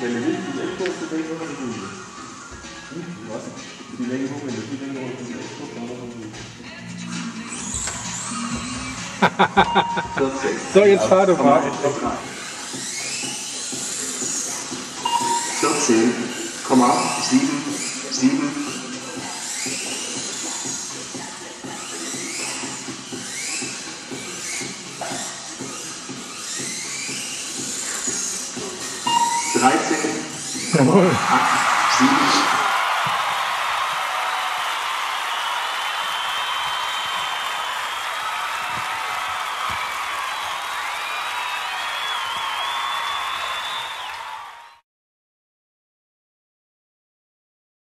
Wenn du willst, die Echo ist die Länge oder die was? Die Länge wenn du die Länge hoch, dann noch die Länge. So, jetzt fahr doch mal. 14,77 13, 8, 7,